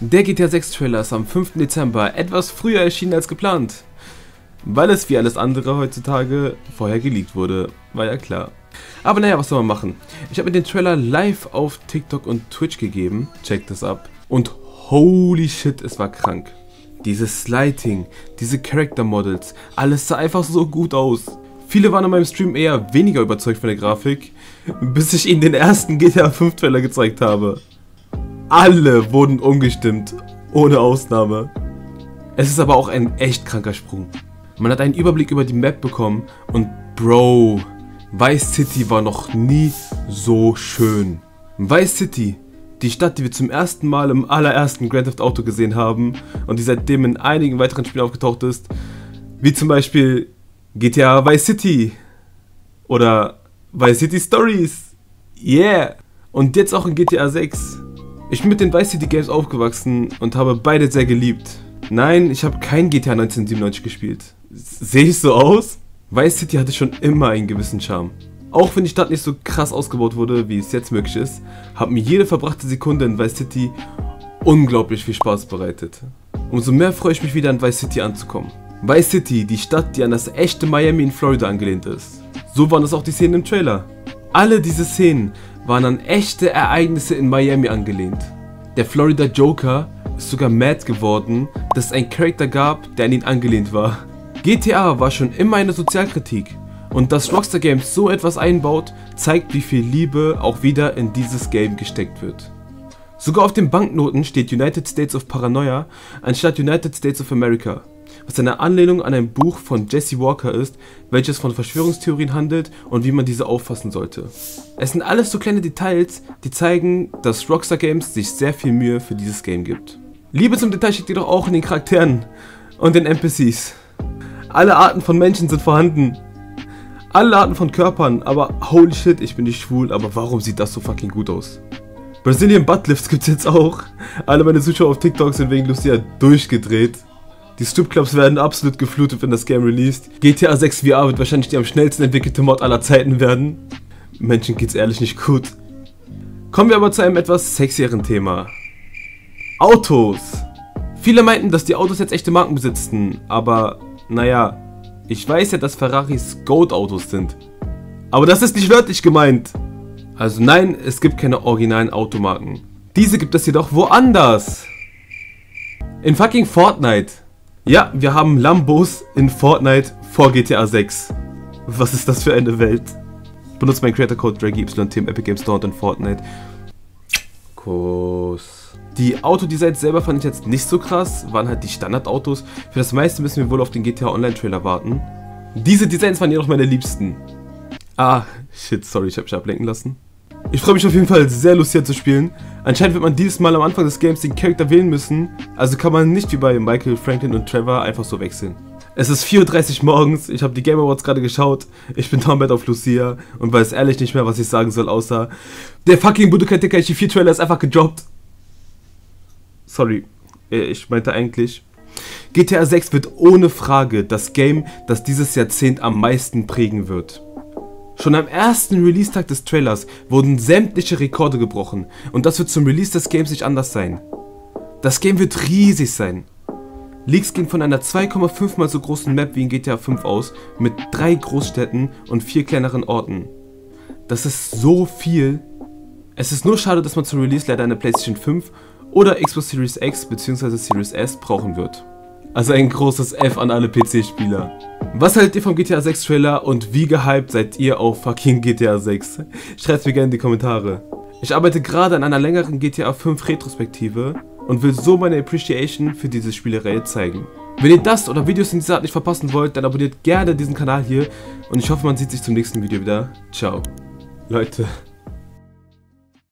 Der GTA 6 Trailer ist am 5. Dezember etwas früher erschienen als geplant. Weil es wie alles andere heutzutage vorher geleakt wurde, war ja klar. Aber naja, was soll man machen? Ich habe mir den Trailer live auf TikTok und Twitch gegeben, checkt das ab. Und holy shit, es war krank. Dieses Lighting, diese Character Models, alles sah einfach so gut aus. Viele waren in meinem Stream eher weniger überzeugt von der Grafik, bis ich ihnen den ersten GTA 5 Trailer gezeigt habe. Alle wurden umgestimmt, ohne Ausnahme. Es ist aber auch ein echt kranker Sprung. Man hat einen Überblick über die Map bekommen und Bro, Vice City war noch nie so schön. Vice City, die Stadt, die wir zum ersten Mal im allerersten Grand Theft Auto gesehen haben und die seitdem in einigen weiteren Spielen aufgetaucht ist, wie zum Beispiel GTA Vice City oder Vice City Stories. Yeah! Und jetzt auch in GTA 6. Ich bin mit den Vice City Games aufgewachsen und habe beide sehr geliebt. Nein, ich habe kein GTA 1997 gespielt. Sehe ich so aus? Vice City hatte schon immer einen gewissen Charme. Auch wenn die Stadt nicht so krass ausgebaut wurde, wie es jetzt möglich ist, hat mir jede verbrachte Sekunde in Vice City unglaublich viel Spaß bereitet. Umso mehr freue ich mich wieder an Vice City anzukommen. Vice City, die Stadt, die an das echte Miami in Florida angelehnt ist. So waren es auch die Szenen im Trailer. Alle diese Szenen waren an echte Ereignisse in Miami angelehnt. Der Florida Joker ist sogar mad geworden, dass es einen Charakter gab, der an ihn angelehnt war. GTA war schon immer eine Sozialkritik und dass Rockstar Games so etwas einbaut, zeigt wie viel Liebe auch wieder in dieses Game gesteckt wird. Sogar auf den Banknoten steht United States of Paranoia anstatt United States of America was eine Anlehnung an ein Buch von Jesse Walker ist, welches von Verschwörungstheorien handelt und wie man diese auffassen sollte. Es sind alles so kleine Details, die zeigen, dass Rockstar Games sich sehr viel Mühe für dieses Game gibt. Liebe zum Detail steckt jedoch auch in den Charakteren und den NPCs. Alle Arten von Menschen sind vorhanden. Alle Arten von Körpern, aber holy shit, ich bin nicht schwul, aber warum sieht das so fucking gut aus? Brazilian Buttlifts gibt's jetzt auch. Alle meine Zuschauer auf TikTok sind wegen Lucia durchgedreht. Die Stripclubs werden absolut geflutet, wenn das Game released. GTA 6 VR wird wahrscheinlich die am schnellsten entwickelte Mod aller Zeiten werden. Menschen geht's ehrlich nicht gut. Kommen wir aber zu einem etwas sexieren Thema. Autos. Viele meinten, dass die Autos jetzt echte Marken besitzen, aber naja, ich weiß ja, dass Ferraris Goat-Autos sind. Aber das ist nicht wörtlich gemeint. Also nein, es gibt keine originalen Automarken. Diese gibt es jedoch woanders. In fucking Fortnite. Ja, wir haben Lambos in Fortnite vor GTA 6. Was ist das für eine Welt? Benutzt meinen Creator Code DraggyYT im Epic Games Store und in Fortnite. Kuss. Die Autodesigns selber fand ich jetzt nicht so krass, waren halt die Standardautos. Für das meiste müssen wir wohl auf den GTA Online Trailer warten. Diese Designs waren jedoch meine liebsten. Ah, shit, sorry, ich habe mich ablenken lassen. Ich freue mich auf jeden Fall sehr lustig zu spielen. Anscheinend wird man dieses Mal am Anfang des Games den Charakter wählen müssen, also kann man nicht wie bei Michael, Franklin und Trevor einfach so wechseln. Es ist 4.30 Uhr morgens, ich habe die Game Awards gerade geschaut, ich bin down auf Lucia und weiß ehrlich nicht mehr, was ich sagen soll, außer der fucking Budokai Tenkaichi 4 Trailer ist einfach gedroppt. Sorry, äh, ich meinte eigentlich. GTA 6 wird ohne Frage das Game, das dieses Jahrzehnt am meisten prägen wird. Schon am ersten Release-Tag des Trailers wurden sämtliche Rekorde gebrochen und das wird zum Release des Games nicht anders sein. Das Game wird riesig sein. Leaks gehen von einer 2,5 mal so großen Map wie in GTA 5 aus, mit drei Großstädten und vier kleineren Orten. Das ist so viel. Es ist nur schade, dass man zum Release leider eine PlayStation 5 oder Xbox Series X bzw. Series S brauchen wird. Also ein großes F an alle PC-Spieler. Was haltet ihr vom GTA 6 Trailer und wie gehypt seid ihr auf fucking GTA 6? Schreibt mir gerne in die Kommentare. Ich arbeite gerade an einer längeren GTA 5 Retrospektive und will so meine Appreciation für diese Spielereihe zeigen. Wenn ihr das oder Videos in dieser Art nicht verpassen wollt, dann abonniert gerne diesen Kanal hier und ich hoffe man sieht sich zum nächsten Video wieder. Ciao. Leute.